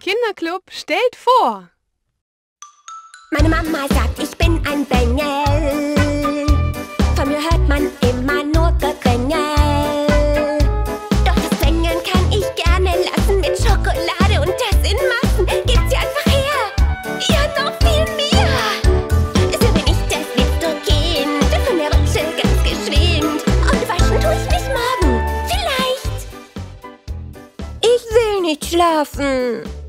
Kinderclub stellt vor. Meine Mama sagt, ich bin ein Bengel. Von mir hört man immer nur Gegrängel. Doch das Drängeln kann ich gerne lassen mit Schokolade und das in Massen. Gebt sie einfach her. Ja, noch viel mehr. So bin ich das liebste Kind. Von der Rutsche ganz geschwind. Und waschen tue ich mich morgen. Vielleicht. Ich will nicht schlafen.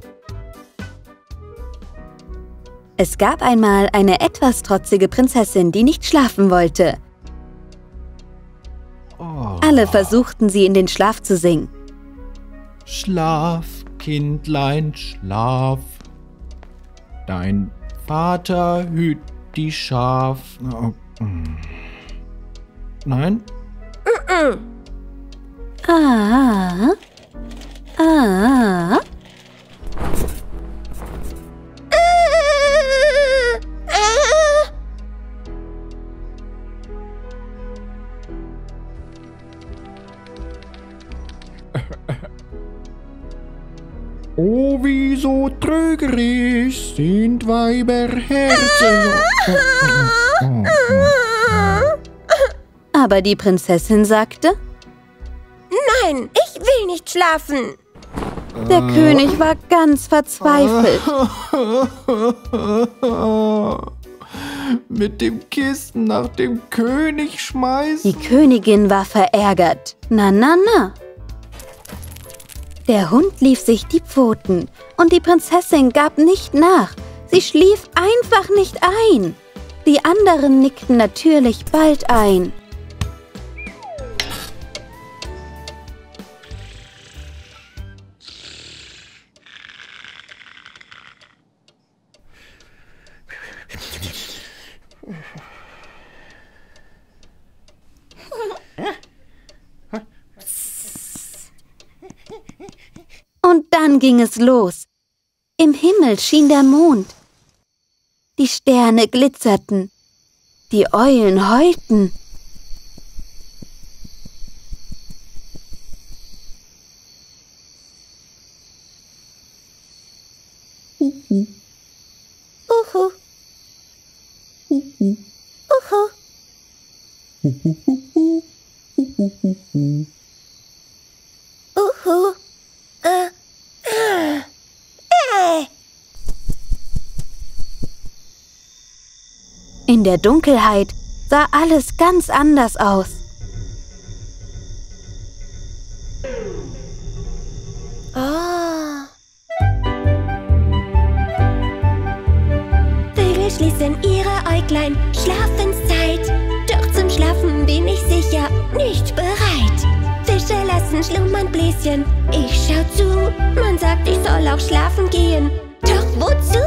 Es gab einmal eine etwas trotzige Prinzessin, die nicht schlafen wollte. Alle versuchten sie in den Schlaf zu singen. Schlaf, Kindlein, schlaf. Dein Vater hüt die Schaf. Oh, mm. Nein? Ah, ah, Wie so trügerisch sind Weiberherzen. Aber die Prinzessin sagte, Nein, ich will nicht schlafen. der König war ganz verzweifelt. Mit dem Kissen nach dem König schmeißen. Die Königin war verärgert. Na, na, na. Der Hund lief sich die Pfoten und die Prinzessin gab nicht nach. Sie schlief einfach nicht ein. Die anderen nickten natürlich bald ein. Ging es los. Im Himmel schien der Mond. Die Sterne glitzerten. Die Eulen heulten. Uhu. Uhu. Uhu. Äh. Äh. Äh. In der Dunkelheit sah alles ganz anders aus. Oh. Vögel schließen ihre Äuglein, Schlafenszeit. Doch zum Schlafen bin ich sicher nicht bereit. Fische lassen schlummern Bläschen, ich schau zu. Man sagt, ich soll auch schlafen gehen. Doch wozu?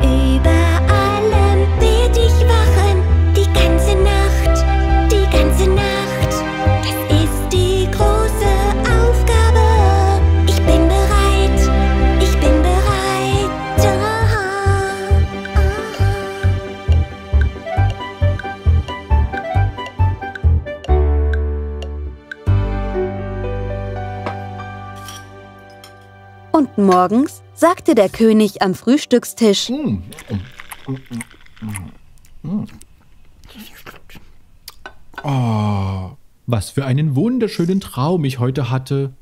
Über Und morgens sagte der König am Frühstückstisch, Hm. Oh, was für einen wunderschönen Traum ich heute hatte.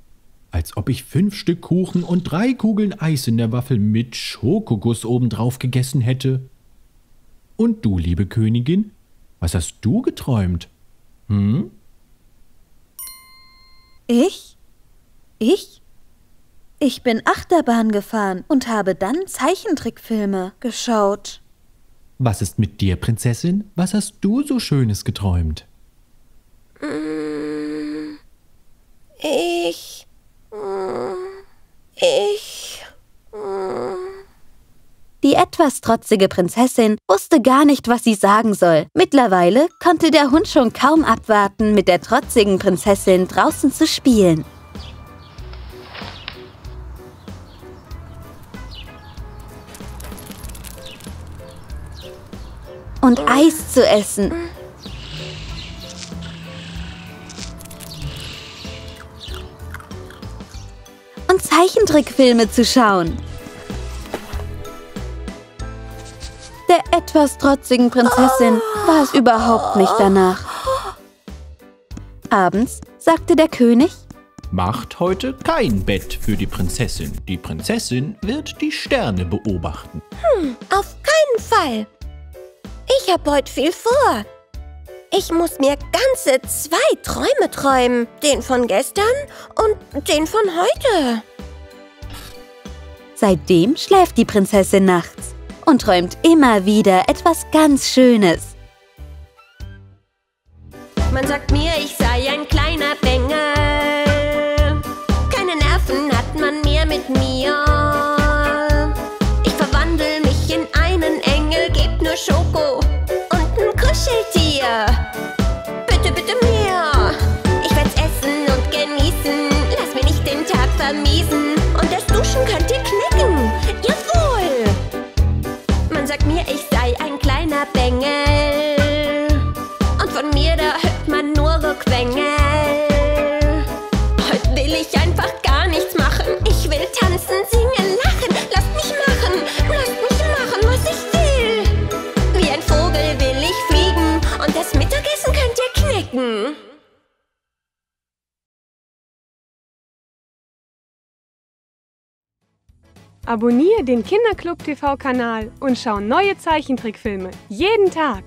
Als ob ich fünf Stück Kuchen und drei Kugeln Eis in der Waffel mit Schokoguss obendrauf gegessen hätte. Und du, liebe Königin, was hast du geträumt? Hm? ich? Ich? Ich bin Achterbahn gefahren und habe dann Zeichentrickfilme geschaut. Was ist mit dir, Prinzessin? Was hast du so Schönes geträumt? Ich. mm, Ich. Die etwas trotzige Prinzessin wusste gar nicht, was sie sagen soll. Mittlerweile konnte der Hund schon kaum abwarten, mit der trotzigen Prinzessin draußen zu spielen. Und Eis zu essen. und Zeichentrickfilme zu schauen. Der etwas trotzigen Prinzessin war es überhaupt nicht danach. Abends sagte der König, Macht heute kein Bett für die Prinzessin. Die Prinzessin wird die Sterne beobachten. Hm, auf keinen Fall. Ich habe heute viel vor. Ich muss mir ganze zwei Träume träumen. Den von gestern und den von heute. seitdem schläft die Prinzessin nachts und träumt immer wieder etwas ganz Schönes. Man sagt Duschen könnt ihr knicken. Jawohl. Abonniere den Kinderclub TV-Kanal und schau neue Zeichentrickfilme jeden Tag.